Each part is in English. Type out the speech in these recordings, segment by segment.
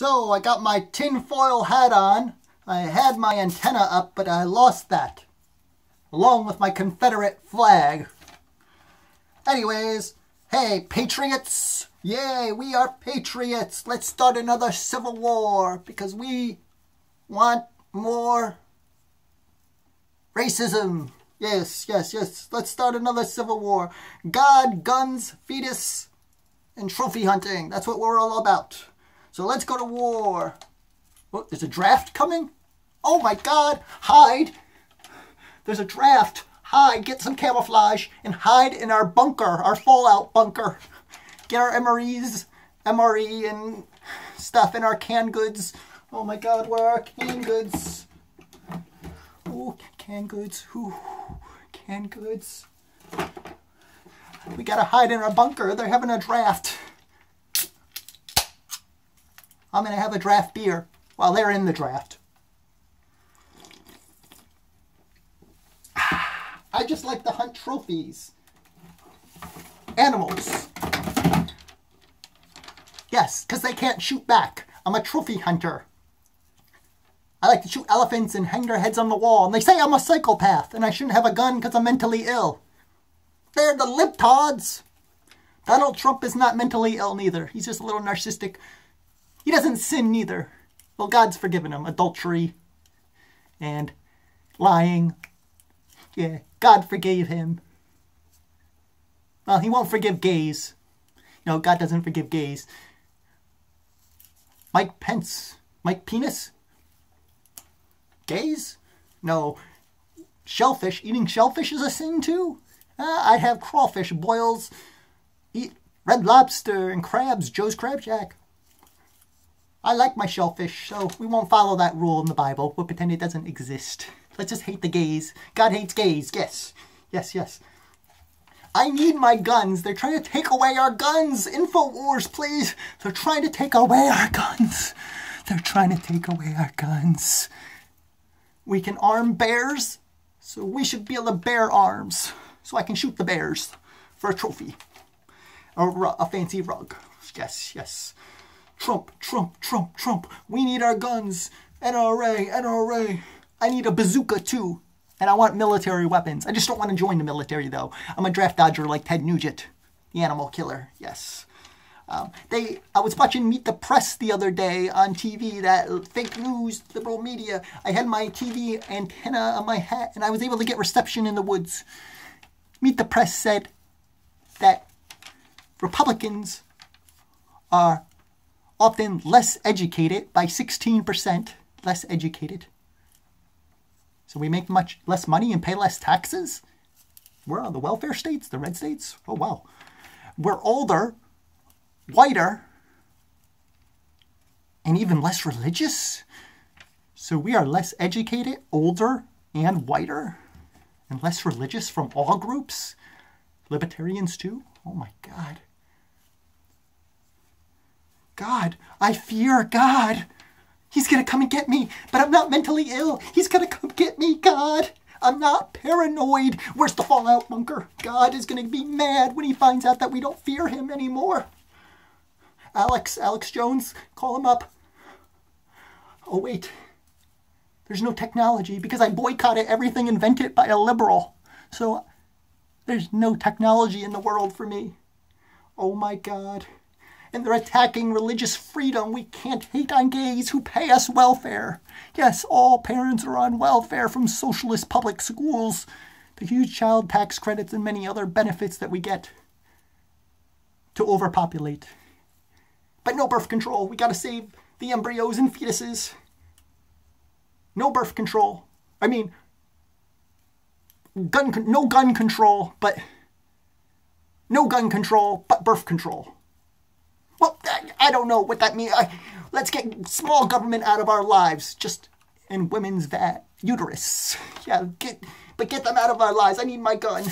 So I got my tinfoil hat on. I had my antenna up, but I lost that. Along with my Confederate flag. Anyways, hey, patriots! Yay, we are patriots! Let's start another civil war because we want more racism. Yes, yes, yes. Let's start another civil war. God, guns, fetus, and trophy hunting. That's what we're all about. So let's go to war. Oh, there's a draft coming? Oh my god, hide. There's a draft. Hide, get some camouflage, and hide in our bunker, our fallout bunker. Get our MREs, MRE and stuff in our canned goods. Oh my god, where are our canned goods? Oh, canned goods. Ooh, canned goods. We gotta hide in our bunker. They're having a draft. I'm going to have a draft beer while they're in the draft. I just like to hunt trophies. Animals. Yes, because they can't shoot back. I'm a trophy hunter. I like to shoot elephants and hang their heads on the wall. And they say I'm a psychopath and I shouldn't have a gun because I'm mentally ill. They're the libtards. Donald Trump is not mentally ill neither. He's just a little narcissistic he doesn't sin neither. Well, God's forgiven him. Adultery and lying. Yeah, God forgave him. Well, he won't forgive gays. No, God doesn't forgive gays. Mike Pence. Mike Penis? Gays? No. Shellfish. Eating shellfish is a sin too? Uh, I'd have crawfish, boils, eat red lobster and crabs, Joe's Crab Shack. I like my shellfish, so we won't follow that rule in the Bible. We'll pretend it doesn't exist. Let's just hate the gays. God hates gays. Yes. Yes, yes. I need my guns. They're trying to take away our guns. InfoWars, please. They're trying to take away our guns. They're trying to take away our guns. We can arm bears, so we should be able to bear arms. So I can shoot the bears for a trophy. Or a fancy rug. Yes, yes. Trump, Trump, Trump, Trump. We need our guns. NRA, NRA. I need a bazooka too. And I want military weapons. I just don't want to join the military though. I'm a draft dodger like Ted Nugent, the animal killer. Yes. Um, they, I was watching Meet the Press the other day on TV, that fake news, liberal media. I had my TV antenna on my hat and I was able to get reception in the woods. Meet the Press said that Republicans are often less educated by 16%, less educated. So we make much less money and pay less taxes? We're on the welfare states, the red states? Oh, wow. We're older, whiter, and even less religious? So we are less educated, older, and whiter, and less religious from all groups? Libertarians too? Oh my God. God, I fear God. He's going to come and get me, but I'm not mentally ill. He's going to come get me, God. I'm not paranoid. Where's the fallout bunker? God is going to be mad when he finds out that we don't fear him anymore. Alex, Alex Jones, call him up. Oh, wait. There's no technology because I boycotted everything invented by a liberal. So there's no technology in the world for me. Oh my God and they're attacking religious freedom. We can't hate on gays who pay us welfare. Yes, all parents are on welfare from socialist public schools, the huge child tax credits, and many other benefits that we get to overpopulate. But no birth control. We gotta save the embryos and fetuses. No birth control. I mean, gun no gun control, but no gun control, but birth control. I don't know what that means. let's get small government out of our lives, just in women's va- uterus. Yeah, get, but get them out of our lives. I need my gun.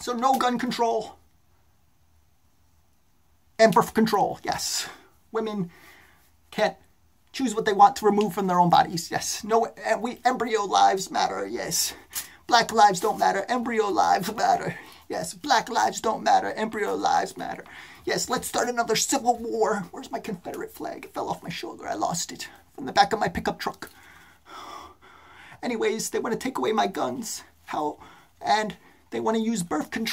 So no gun control. And birth control, yes. Women can't choose what they want to remove from their own bodies. Yes. No, and we embryo lives matter. Yes. Black lives don't matter. Embryo lives matter. Yes. Black lives don't matter. Embryo lives matter. Yes, let's start another civil war. Where's my Confederate flag? It fell off my shoulder. I lost it from the back of my pickup truck. Anyways, they want to take away my guns. How? And they want to use birth control.